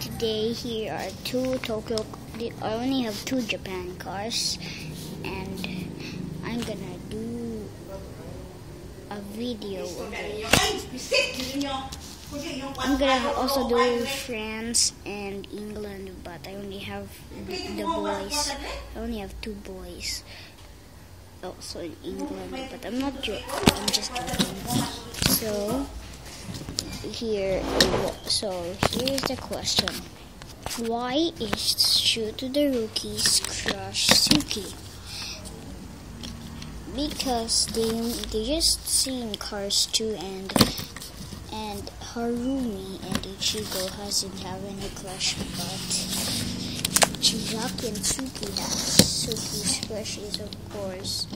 Today here are two Tokyo. I only have two Japan cars, and I'm gonna do a video. I'm gonna also do France and England, but I only have the boys. I only have two boys. Also in England, but I'm not joking. I'm just. So here, so here's the question: Why is Shoot the Rookie's crush Suki? Because they they just seen Cars 2 and and Harumi and Ichigo hasn't have any crush, but Chisaki and Suki has. Suki's crush is of course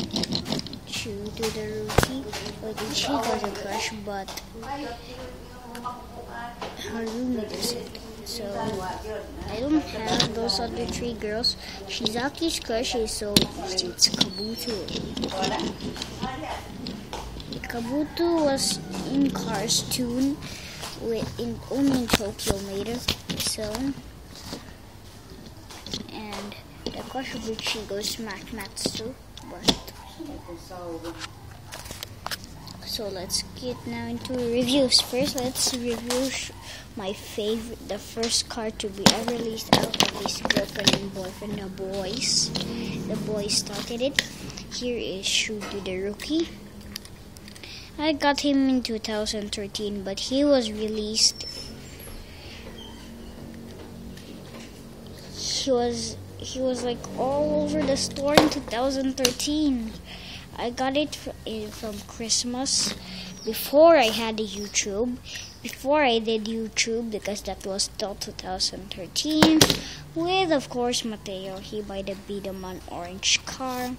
Chu to the Rookie, but Ichigo's a crush, but Harumi doesn't. So I don't have those other three girls. Chisaki's crush is so it's Kabuto. Kabuto was in Cartoon with in only in Tokyo it. So and the crush of Ichigo is Matsu, but so let's get now into reviews. First, let's review my favorite, the first car to be ever released out of this girlfriend and boyfriend, the boys. The boys started it. Here is Shu Todoroki. I got him in 2013, but he was released. He was he was like all over the store in 2013. I got it from Christmas before I had a YouTube. Before I did YouTube because that was still 2013 with of course Mateo. He by the Bidaman orange car.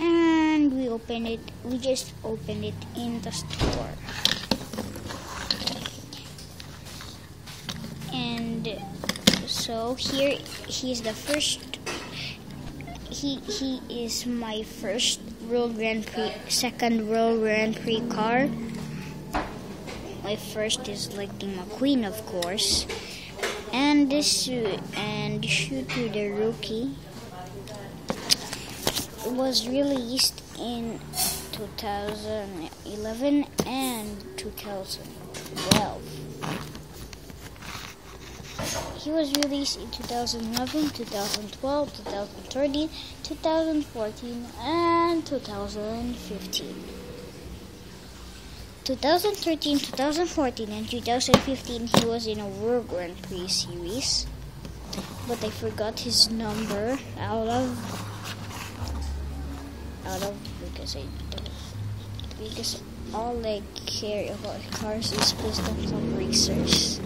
And we opened it we just opened it in the store. And so here he's the first he he is my first World Grand Prix, second World Grand Prix car. My first is Lightning McQueen, of course, and this and Shu Todoroki was released in 2011 and 2012. He was released in 2011, 2012, 2013, 2014, and 2015. 2013, 2014, and 2015 he was in a World Grand Prix series, but I forgot his number out of out of because I because all I care about cars is based on some racers.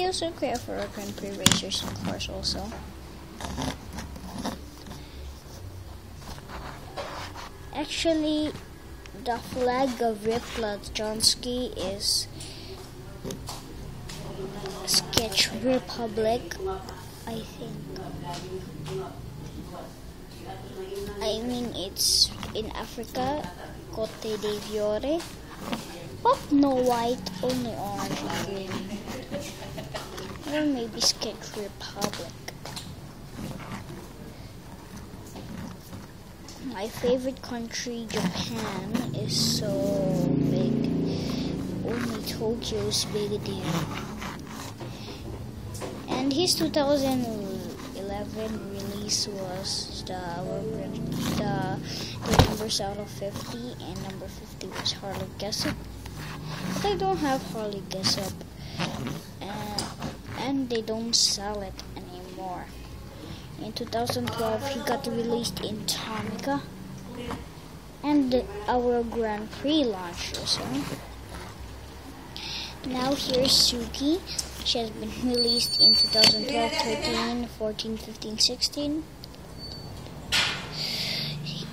They also care for Grand Prix racers and course also. Actually, the flag of Rip Clutchgoneski is Sketch Republic, I think. I mean, it's in Africa, Cote d'Ivoire. But no white, only orange and green. Or maybe Sketch Republic. My favorite country, Japan, is so big. Only Tokyo is bigger there. And his 2011 release was the the, the numbers out of 50, and number 50 was Harley Jessup. But I don't have Harley Jessup, and, they don't sell it anymore. In 2012, he got released in Tomica and our Grand Prix launcher. So now here's Suki. She has been released in 2012, 13, 14, 15, 16.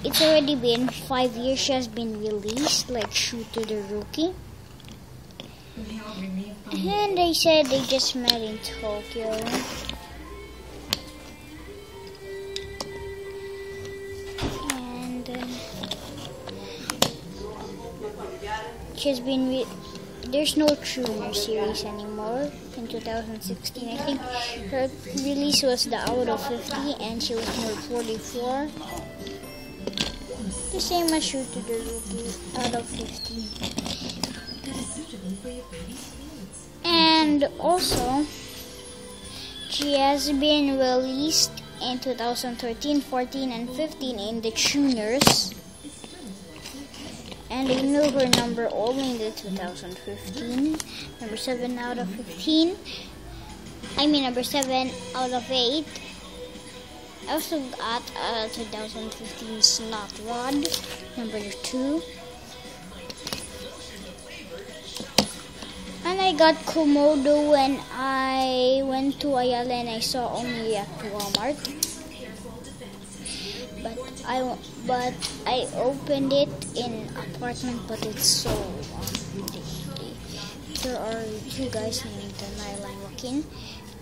It's already been five years she has been released, like Shoot to the Rookie. And they said they just met in Tokyo. And uh, she's been re- there's no Tuner series anymore in 2016. I think her release was the out of 50 and she was number 44. The same as Shu Todoroki out of 50. And also, she has been released in 2013, 14, and 15 in the tuners. And I know her number only in the 2015. Number 7 out of 15. I mean number 7 out of 8. I also got a 2015 slot rod, number 2. I got Komodo when I went to Ayala and I saw only at Walmart. But I but I opened it in apartment, but it's so There are two guys named Nyla and Joaquin.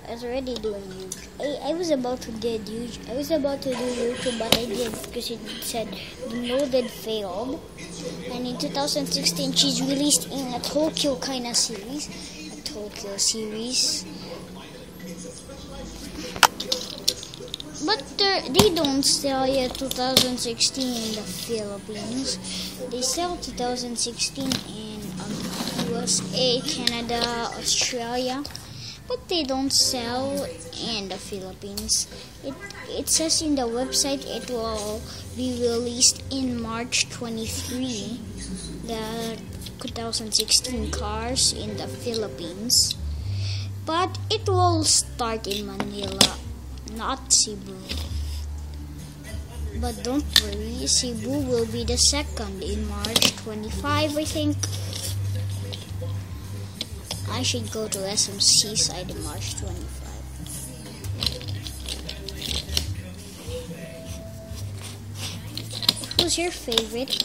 I was already doing YouTube. I, I was about to do YouTube. I was about to do YouTube, but I didn't because it said the loaded failed. And in 2016, she's released in a Tokyo kind of series, a Tokyo series. But they don't sell yet 2016 in the Philippines. They sell 2016 in um, USA, Canada, Australia but they don't sell in the Philippines. It it says in the website it will be released in March 23. The 2016 cars in the Philippines, but it will start in Manila, not Cebu. But don't worry, Cebu will be the second in March 25, I think. I should go to SM Seaside in March 25. Who's your favorite?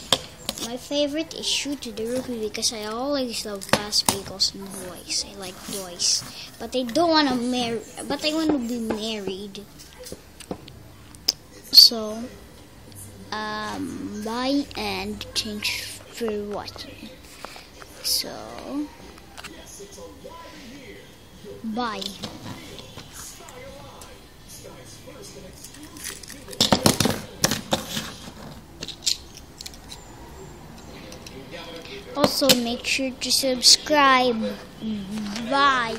My favorite is Shoot the Rookie because I always love fast vehicles and boys. I like boys, but I don't want to marry. But I want to be married. So, um, bye and thanks for watching. So. Bye. Also, make sure to subscribe. Bye.